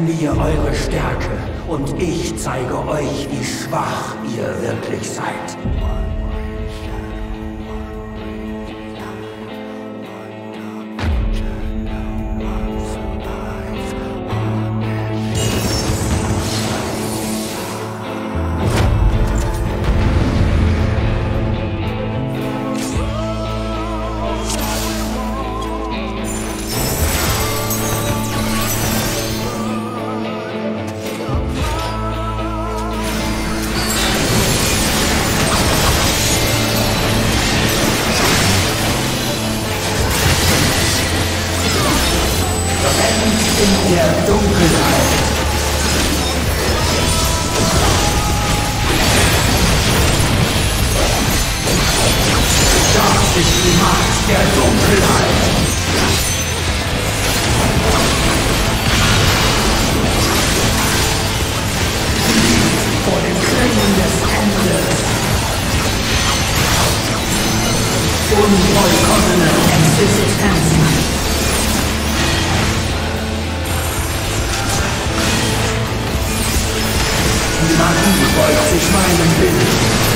Mir eure Stärke und ich zeige euch, wie schwach ihr wirklich seid. Unvollkommene Existenzen. Die Magie beugt sich meinem Willen.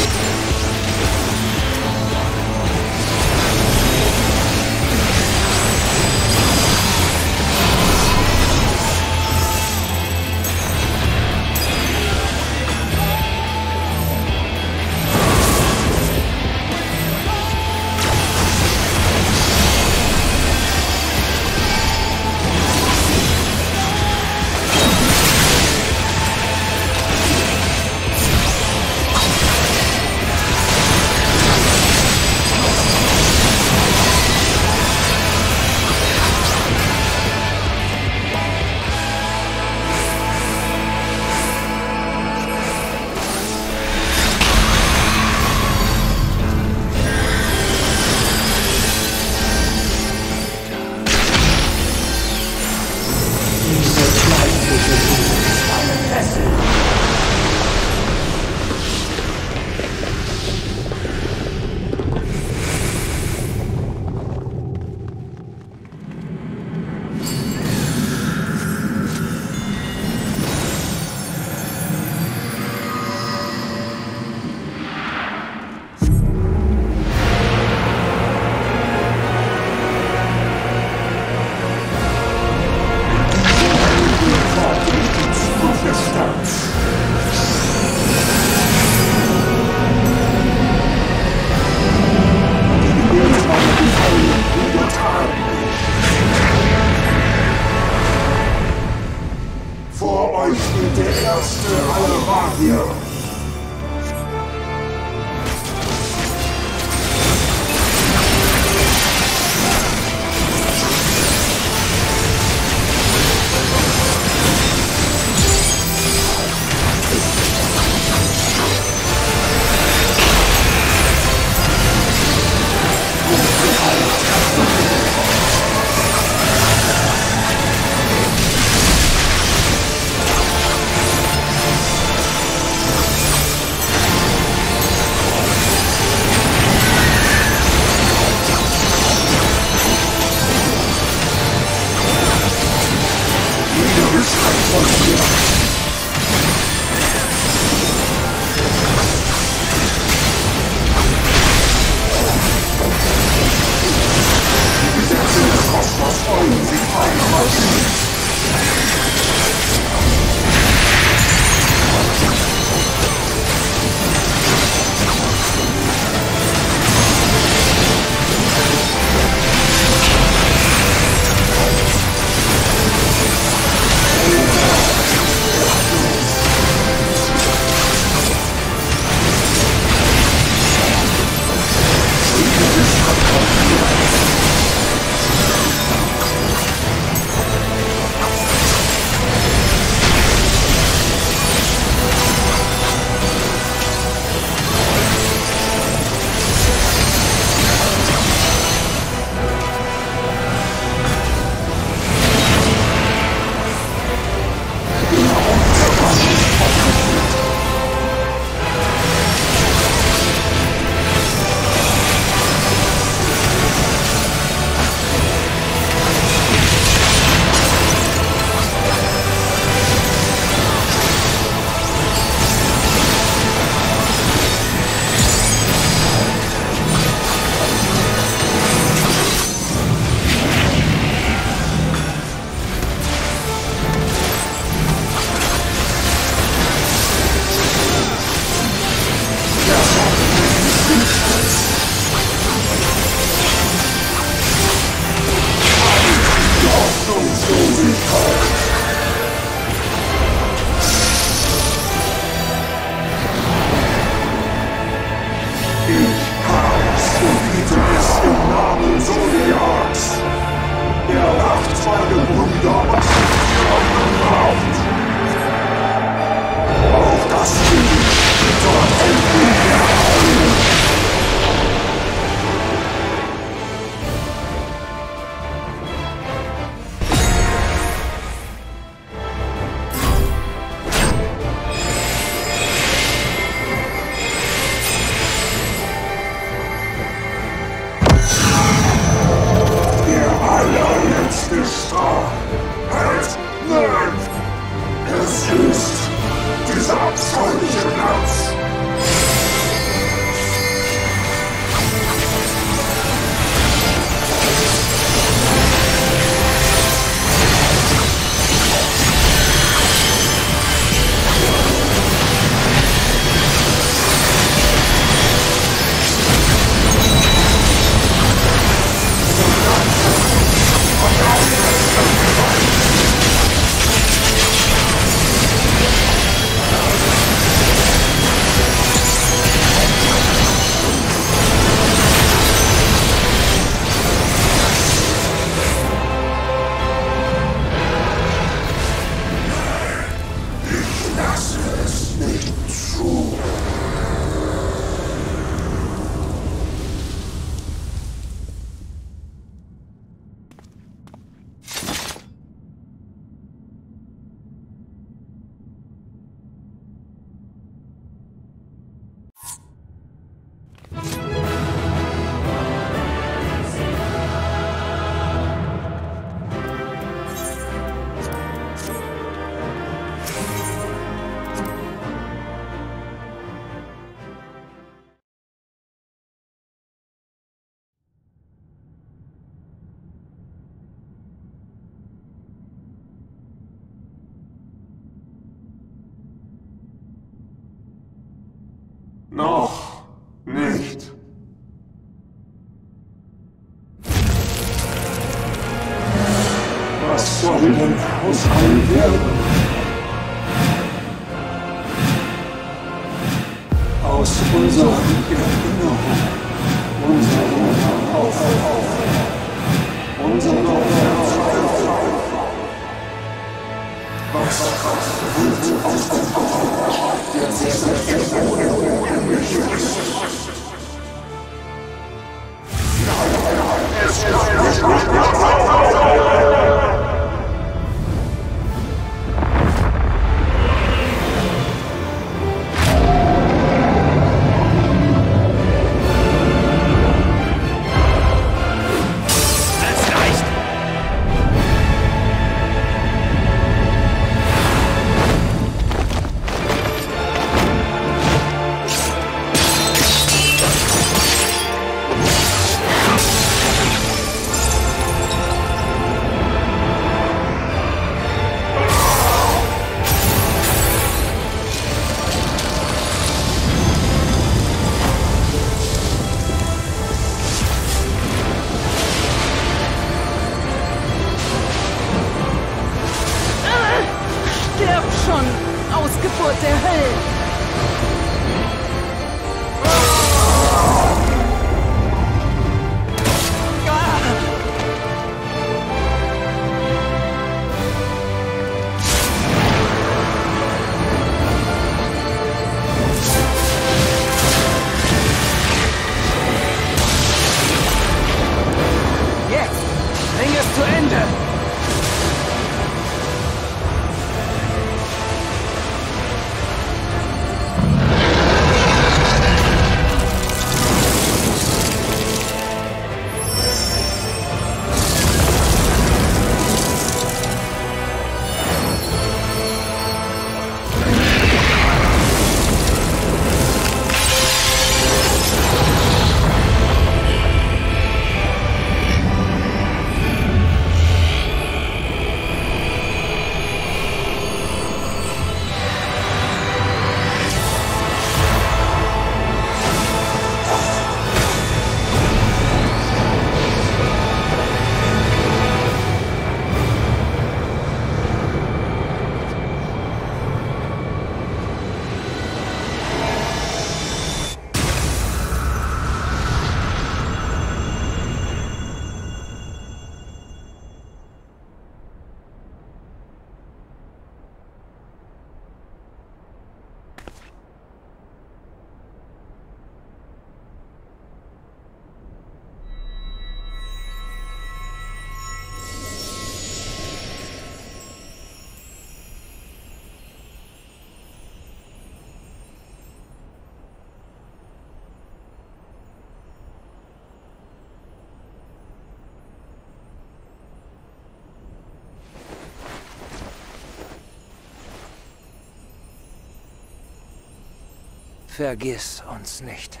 Vergiss uns nicht.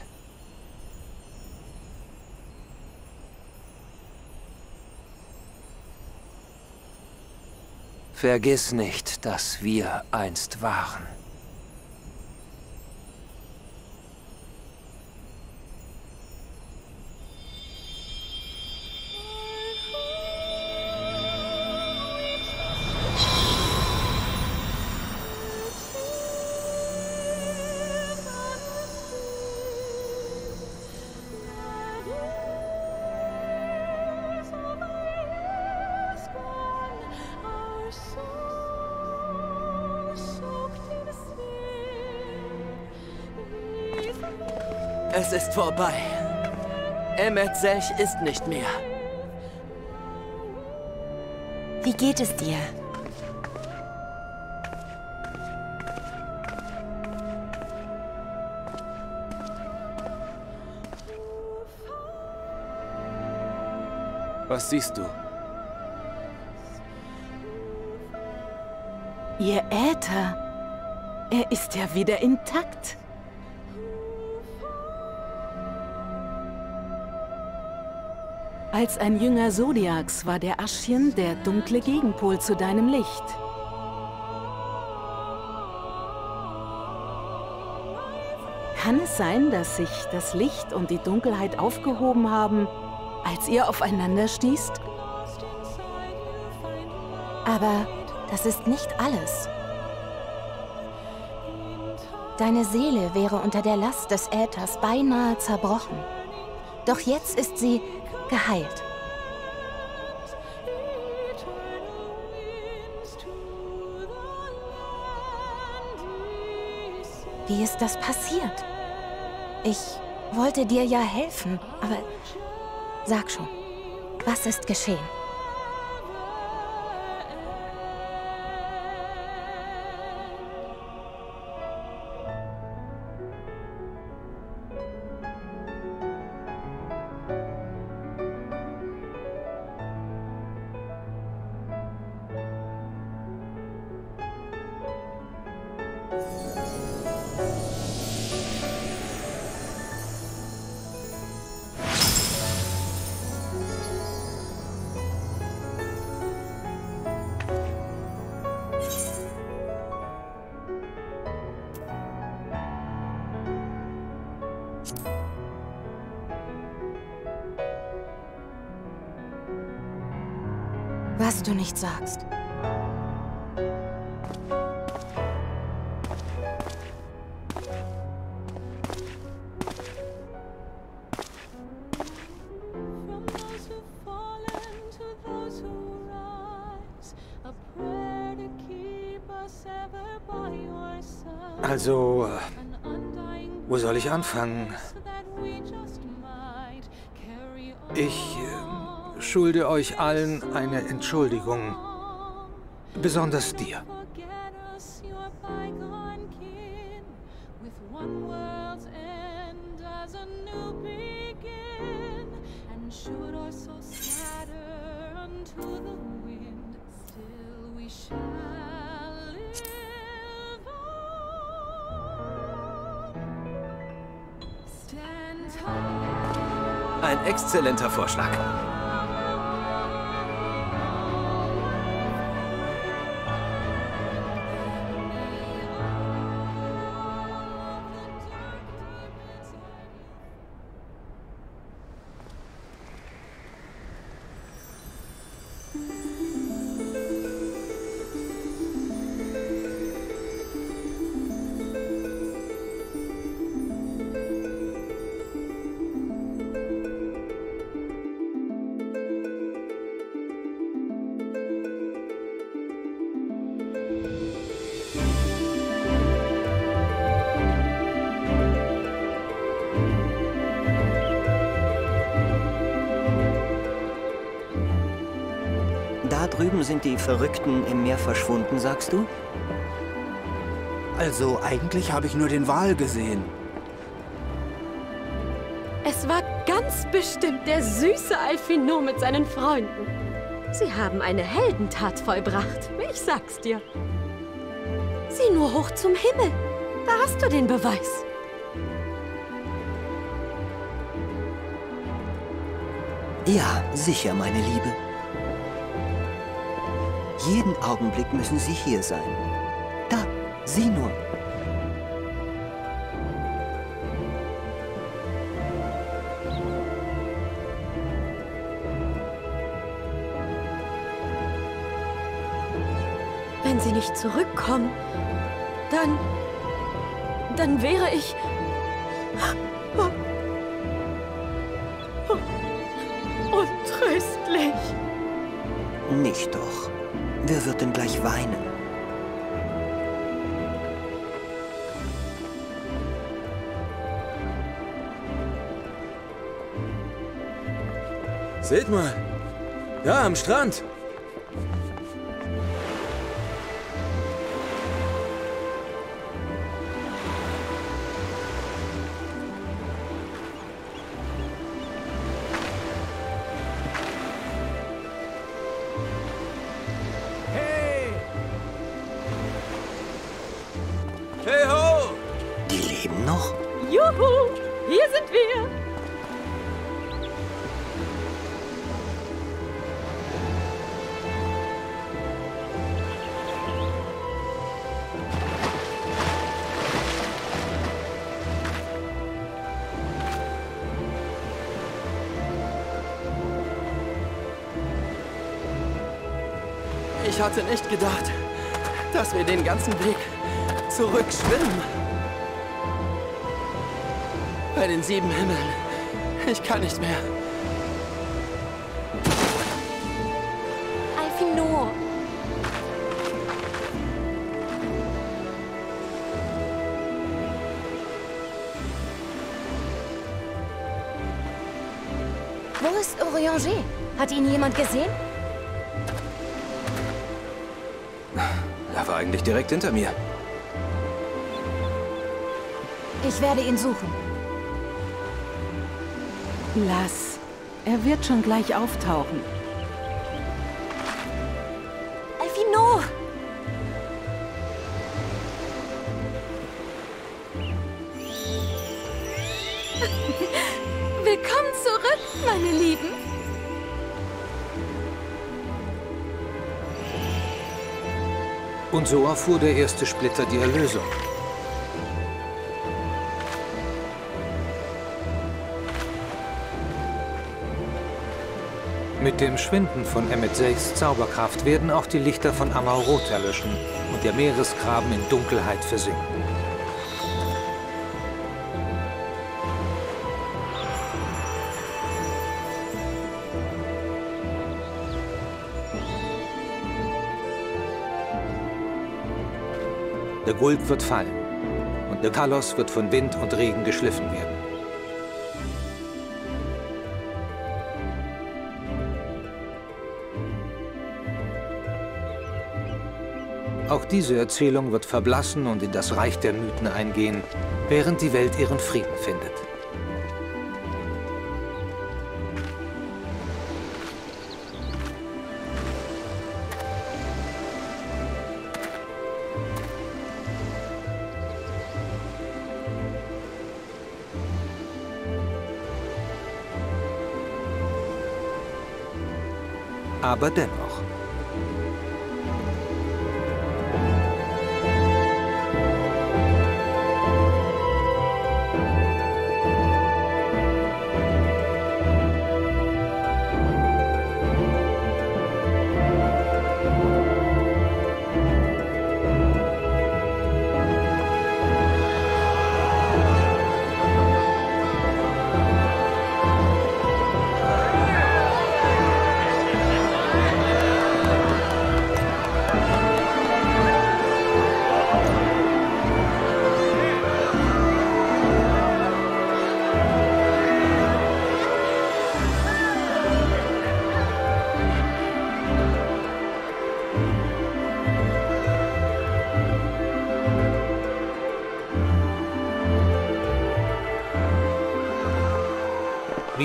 Vergiss nicht, dass wir einst waren. Vorbei. Emmet Selch ist nicht mehr. Wie geht es dir? Was siehst du? Ihr Äther. Er ist ja wieder intakt. Als ein Jünger Zodiacs war der Aschchen der dunkle Gegenpol zu deinem Licht. Kann es sein, dass sich das Licht und die Dunkelheit aufgehoben haben, als ihr aufeinander stießt? Aber das ist nicht alles. Deine Seele wäre unter der Last des Äthers beinahe zerbrochen. Doch jetzt ist sie geheilt. Wie ist das passiert? Ich wollte dir ja helfen, aber sag schon, was ist geschehen? Ever by your side. Also, äh, An undying wo soll ich anfangen? Ich äh, schulde euch allen eine Entschuldigung. Besonders dir. Forget us, your Drüben sind die Verrückten im Meer verschwunden, sagst du? Also, eigentlich habe ich nur den Wal gesehen. Es war ganz bestimmt der süße Alphino mit seinen Freunden. Sie haben eine Heldentat vollbracht, ich sag's dir. Sieh nur hoch zum Himmel. Da hast du den Beweis. Ja, sicher, meine Liebe. Jeden Augenblick müssen sie hier sein. Da, sieh nur. Wenn sie nicht zurückkommen, dann... dann wäre ich... weinen? Seht mal. Da am Strand. Ich hatte nicht gedacht, dass wir den ganzen Weg zurück schwimmen. Bei den sieben Himmeln. Ich kann nicht mehr. Alfinor. Wo ist Orianger? Hat ihn jemand gesehen? Eigentlich direkt hinter mir. Ich werde ihn suchen. Lass. Er wird schon gleich auftauchen. Und so erfuhr der erste Splitter die Erlösung. Mit dem Schwinden von Emmet Sechs Zauberkraft werden auch die Lichter von Amarot erlöschen und der Meeresgraben in Dunkelheit versinken. Gulp wird fallen und der Kalos wird von Wind und Regen geschliffen werden. Auch diese Erzählung wird verblassen und in das Reich der Mythen eingehen, während die Welt ihren Frieden findet. Aber dennoch.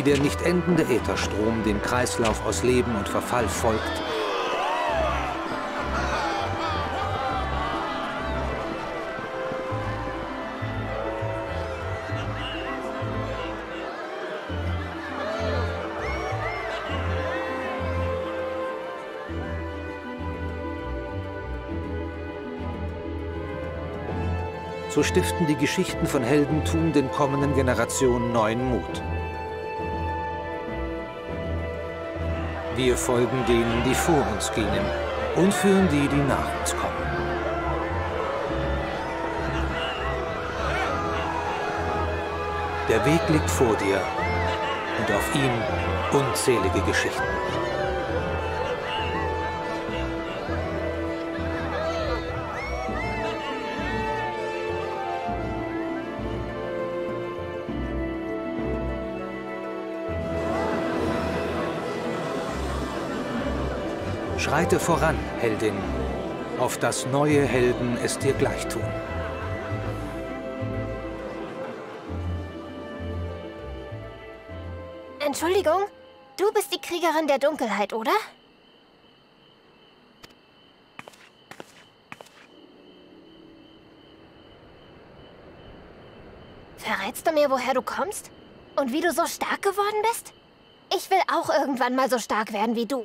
Wie der nicht endende Ätherstrom dem Kreislauf aus Leben und Verfall folgt, so stiften die Geschichten von Heldentum den kommenden Generationen neuen Mut. Wir folgen denen, die vor uns gingen und führen die, die nach uns kommen. Der Weg liegt vor dir und auf ihm unzählige Geschichten. Schreite voran, Heldin, auf dass neue Helden es dir gleich tun. Entschuldigung, du bist die Kriegerin der Dunkelheit, oder? Verrätst du mir, woher du kommst? Und wie du so stark geworden bist? Ich will auch irgendwann mal so stark werden wie du.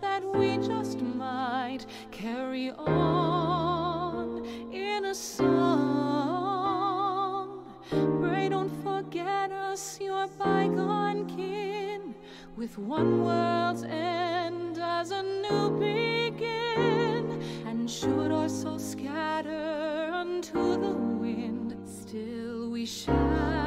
That we just might carry on in a song. Pray don't forget us, your bygone kin, with one world's end as a new begin. And should our souls scatter unto the wind, still we shall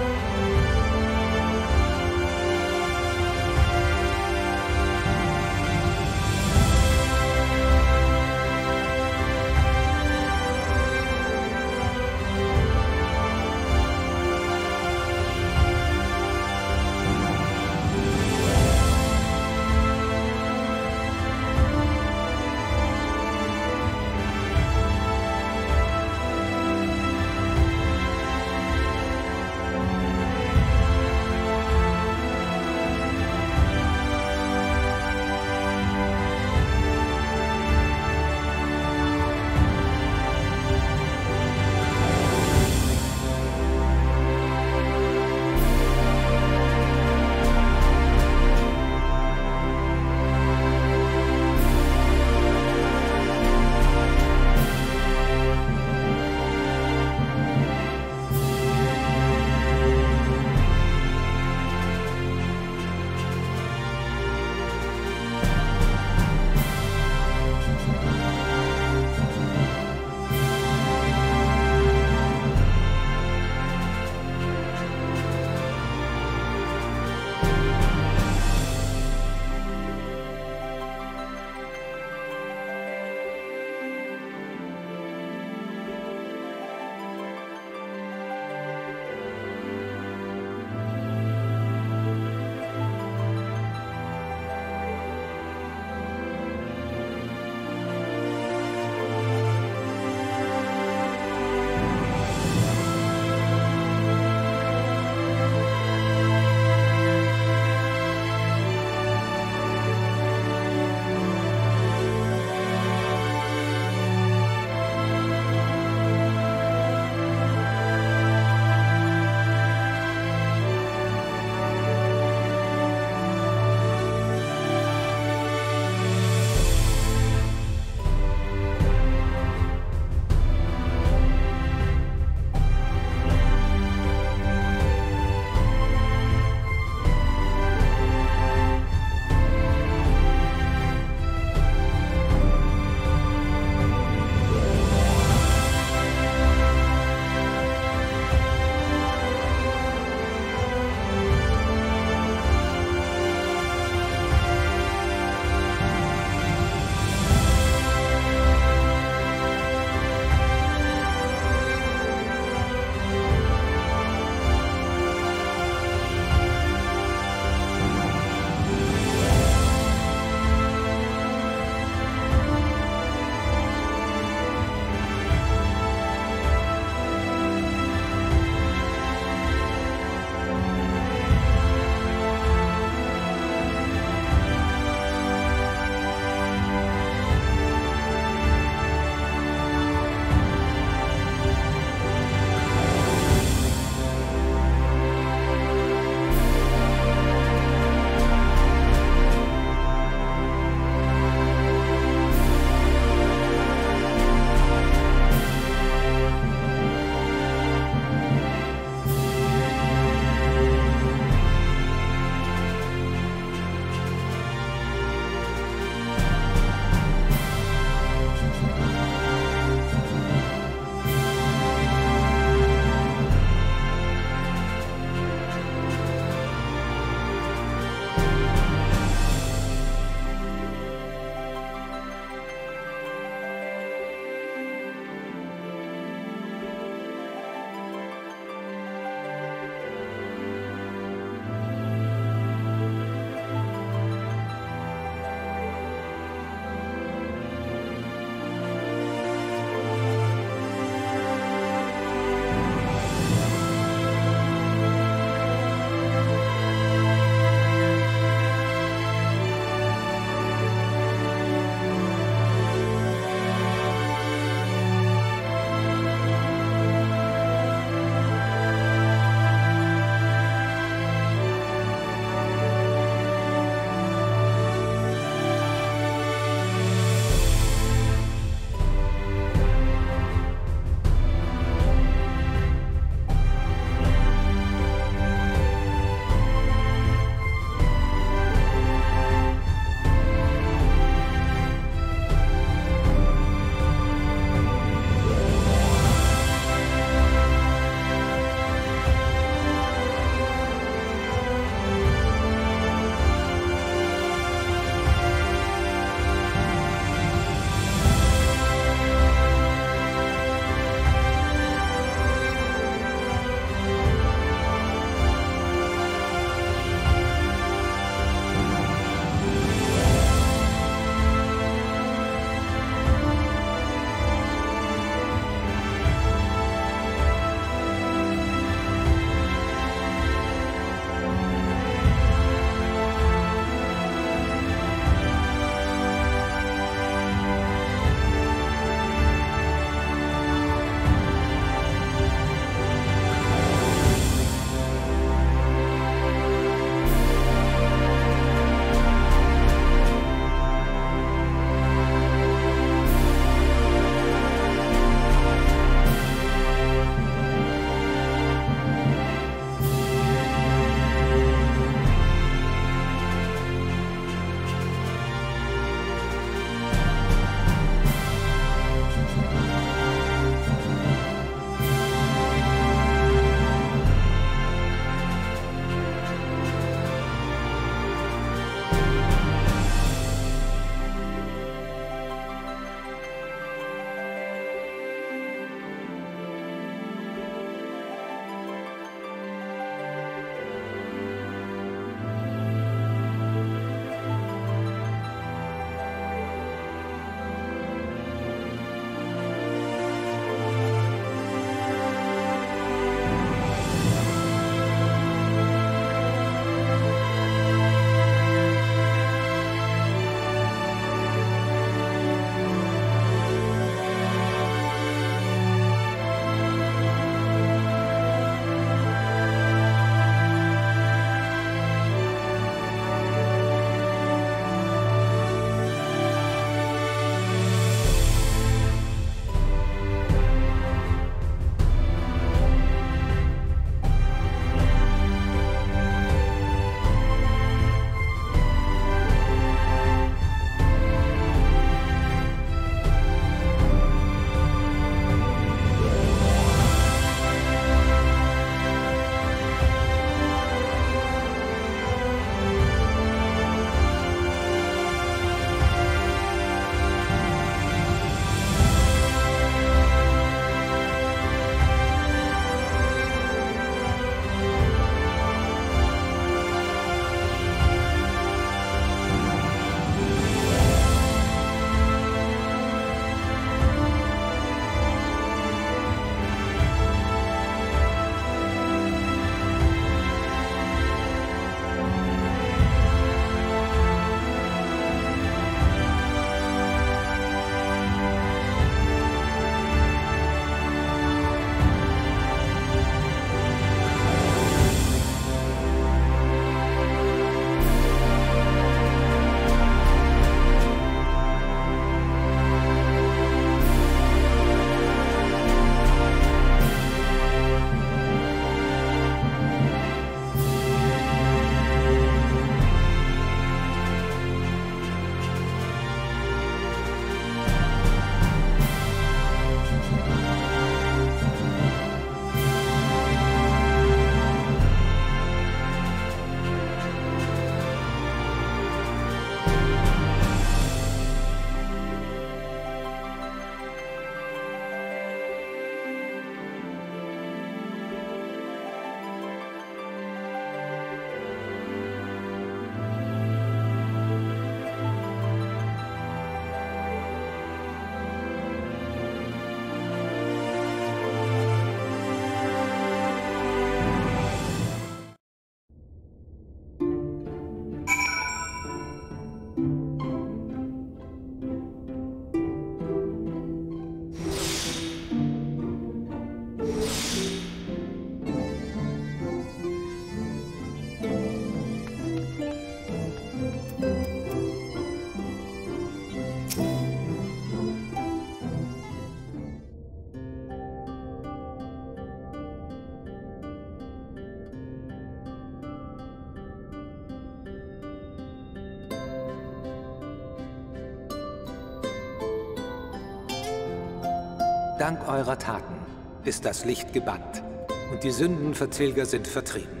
Dank eurer Taten ist das Licht gebannt und die Sündenverzilger sind vertrieben.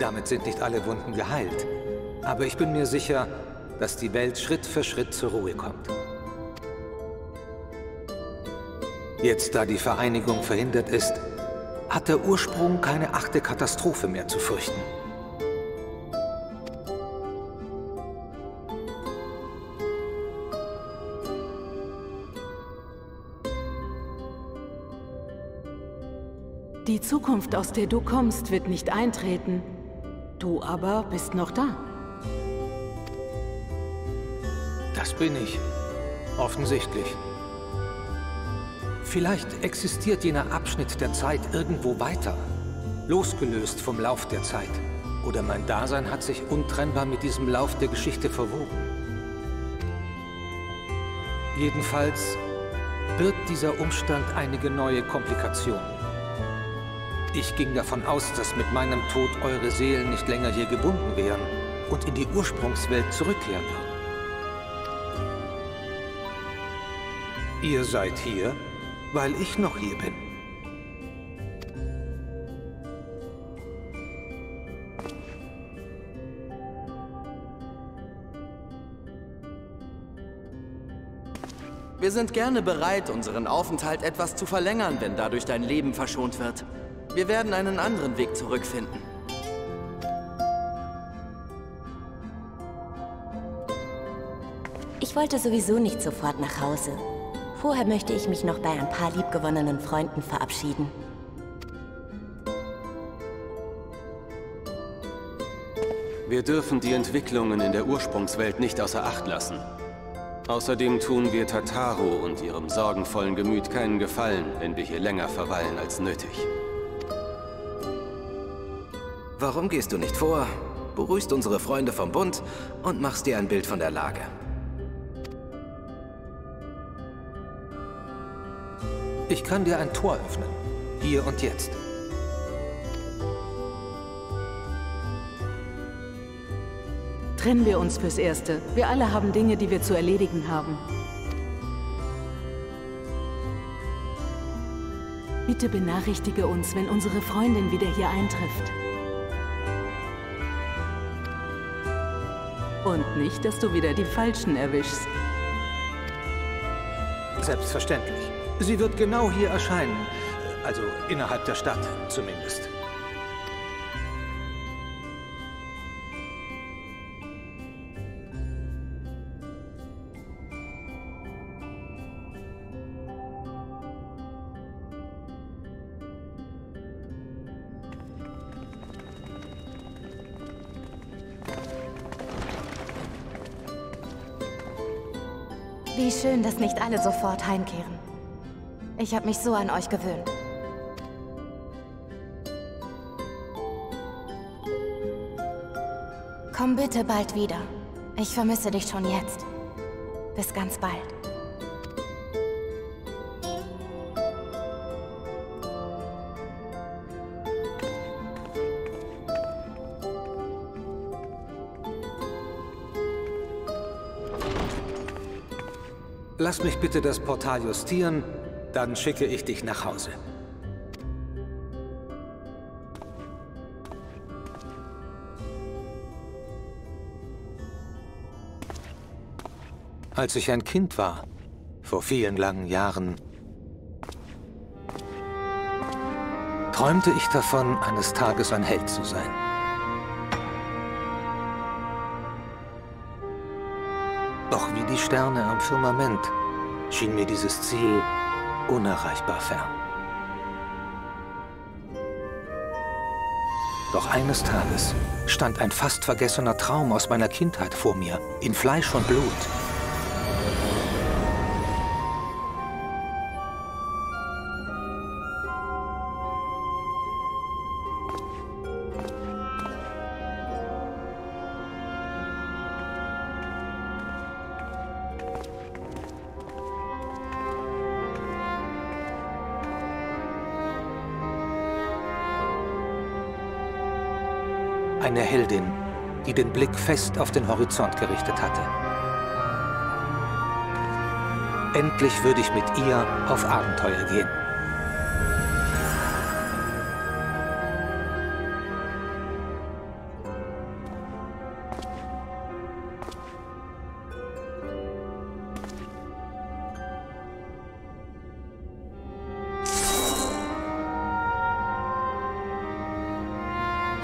Damit sind nicht alle Wunden geheilt, aber ich bin mir sicher, dass die Welt Schritt für Schritt zur Ruhe kommt. Jetzt, da die Vereinigung verhindert ist, hat der Ursprung keine achte Katastrophe mehr zu fürchten. Zukunft, aus der du kommst, wird nicht eintreten. Du aber bist noch da. Das bin ich. Offensichtlich. Vielleicht existiert jener Abschnitt der Zeit irgendwo weiter, losgelöst vom Lauf der Zeit. Oder mein Dasein hat sich untrennbar mit diesem Lauf der Geschichte verwoben. Jedenfalls birgt dieser Umstand einige neue Komplikationen. Ich ging davon aus, dass mit meinem Tod eure Seelen nicht länger hier gebunden wären und in die Ursprungswelt zurückkehren würden. Ihr seid hier, weil ich noch hier bin. Wir sind gerne bereit, unseren Aufenthalt etwas zu verlängern, wenn dadurch dein Leben verschont wird. Wir werden einen anderen Weg zurückfinden. Ich wollte sowieso nicht sofort nach Hause. Vorher möchte ich mich noch bei ein paar liebgewonnenen Freunden verabschieden. Wir dürfen die Entwicklungen in der Ursprungswelt nicht außer Acht lassen. Außerdem tun wir Tataro und ihrem sorgenvollen Gemüt keinen Gefallen, wenn wir hier länger verweilen als nötig. Warum gehst du nicht vor, beruhigst unsere Freunde vom Bund und machst dir ein Bild von der Lage? Ich kann dir ein Tor öffnen. Hier und jetzt. Trennen wir uns fürs Erste. Wir alle haben Dinge, die wir zu erledigen haben. Bitte benachrichtige uns, wenn unsere Freundin wieder hier eintrifft. Und nicht, dass du wieder die Falschen erwischst. Selbstverständlich. Sie wird genau hier erscheinen. Also innerhalb der Stadt zumindest. Schön, dass nicht alle sofort heimkehren. Ich habe mich so an euch gewöhnt. Komm bitte bald wieder. Ich vermisse dich schon jetzt. Bis ganz bald. Lass mich bitte das Portal justieren, dann schicke ich dich nach Hause. Als ich ein Kind war, vor vielen langen Jahren, träumte ich davon, eines Tages ein Held zu sein. Doch wie die Sterne am Firmament schien mir dieses Ziel unerreichbar fern. Doch eines Tages stand ein fast vergessener Traum aus meiner Kindheit vor mir, in Fleisch und Blut. Den Blick fest auf den Horizont gerichtet hatte. Endlich würde ich mit ihr auf Abenteuer gehen.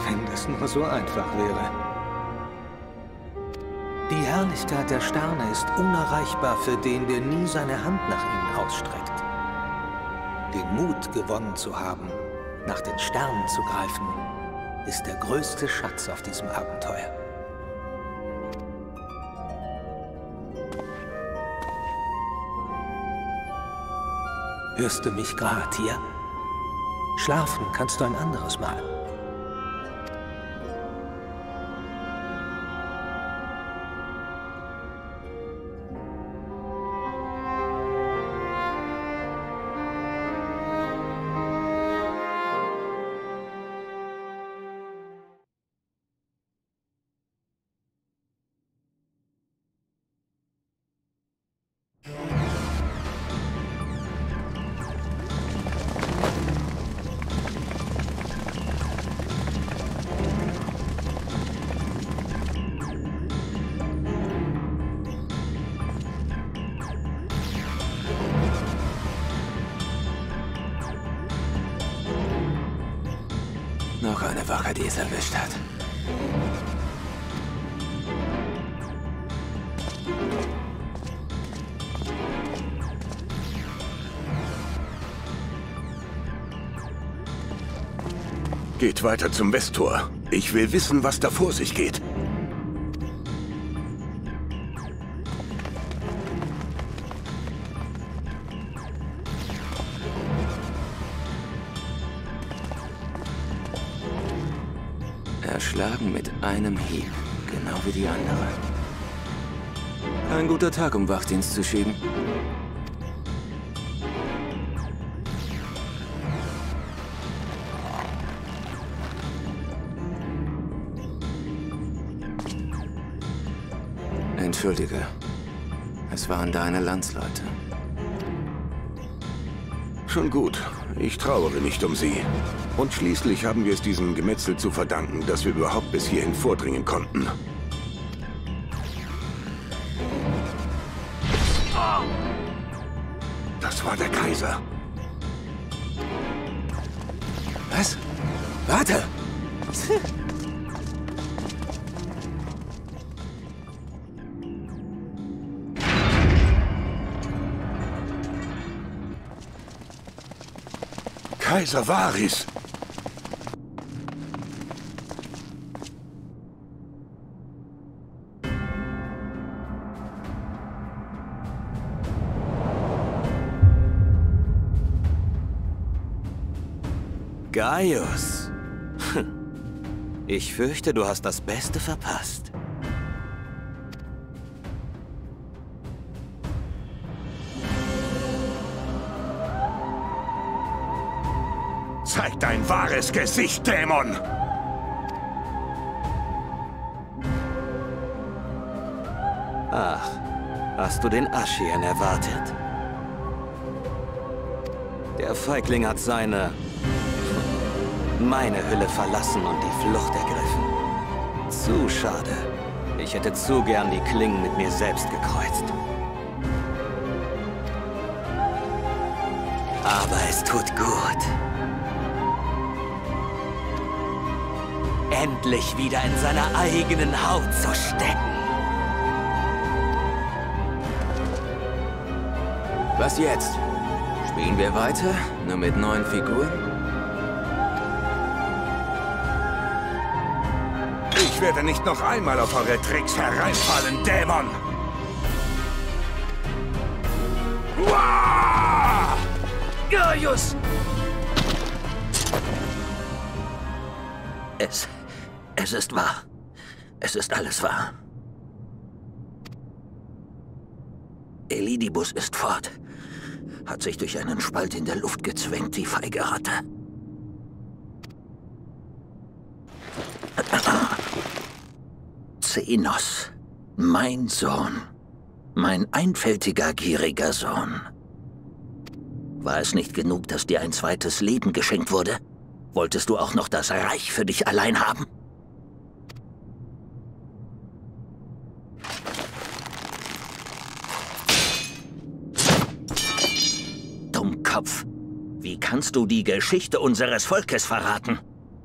Wenn das nur so einfach wäre. Herrlichkeit der Sterne ist unerreichbar für den, der nie seine Hand nach ihnen ausstreckt. Den Mut gewonnen zu haben, nach den Sternen zu greifen, ist der größte Schatz auf diesem Abenteuer. Hörst du mich gerade hier? Schlafen kannst du ein anderes Mal. Geht weiter zum Westtor. Ich will wissen, was da vor sich geht. Erschlagen mit einem Hieb, genau wie die andere. Ein guter Tag, um Wachdienst zu schieben. Es waren deine Landsleute. Schon gut. Ich trauere nicht um sie. Und schließlich haben wir es diesem Gemetzel zu verdanken, dass wir überhaupt bis hierhin vordringen konnten. Kaiser Varys! Gaius. Ich fürchte, du hast das Beste verpasst. Wahres Gesicht, Dämon! Ach, hast du den Aschien erwartet? Der Feigling hat seine... meine Hülle verlassen und die Flucht ergriffen. Zu schade. Ich hätte zu gern die Klingen mit mir selbst gekreuzt. Aber es tut gut. Endlich wieder in seiner eigenen Haut zu stecken. Was jetzt? Spielen wir weiter? Nur mit neuen Figuren? Ich werde nicht noch einmal auf eure Tricks hereinfallen, Dämon! Uah! Gaius! Es... es ist wahr. Es ist alles wahr. Elidibus ist fort. Hat sich durch einen Spalt in der Luft gezwängt, die feige Ratte. Zenos, mein Sohn. Mein einfältiger, gieriger Sohn. War es nicht genug, dass dir ein zweites Leben geschenkt wurde? Wolltest du auch noch das Reich für dich allein haben? Dummkopf. Wie kannst du die Geschichte unseres Volkes verraten?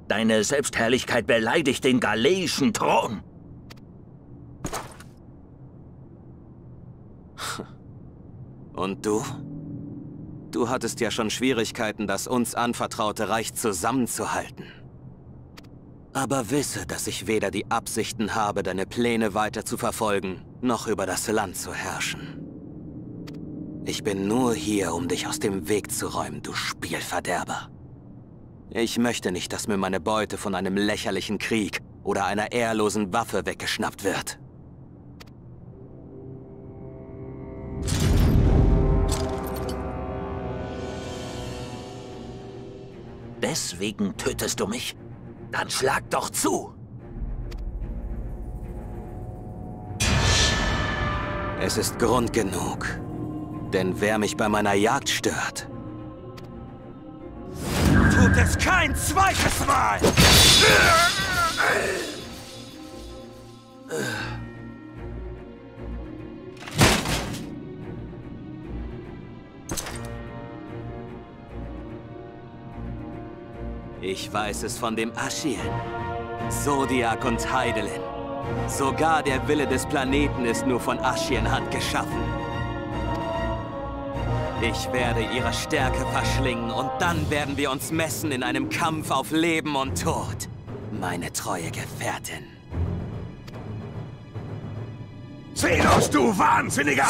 Deine Selbstherrlichkeit beleidigt den galeischen Thron. Und du? Du hattest ja schon Schwierigkeiten, das uns anvertraute Reich zusammenzuhalten. Aber wisse, dass ich weder die Absichten habe, deine Pläne weiter zu verfolgen, noch über das Land zu herrschen. Ich bin nur hier, um dich aus dem Weg zu räumen, du Spielverderber. Ich möchte nicht, dass mir meine Beute von einem lächerlichen Krieg oder einer ehrlosen Waffe weggeschnappt wird. Deswegen tötest du mich? Dann schlag doch zu! Es ist Grund genug. Denn wer mich bei meiner Jagd stört, tut es kein zweites Mal! Ich weiß es von dem Aschien, Zodiac und Heidelin. Sogar der Wille des Planeten ist nur von Aschien Hand geschaffen. Ich werde ihre Stärke verschlingen und dann werden wir uns messen in einem Kampf auf Leben und Tod. Meine treue Gefährtin. Zenos, du Wahnsinniger!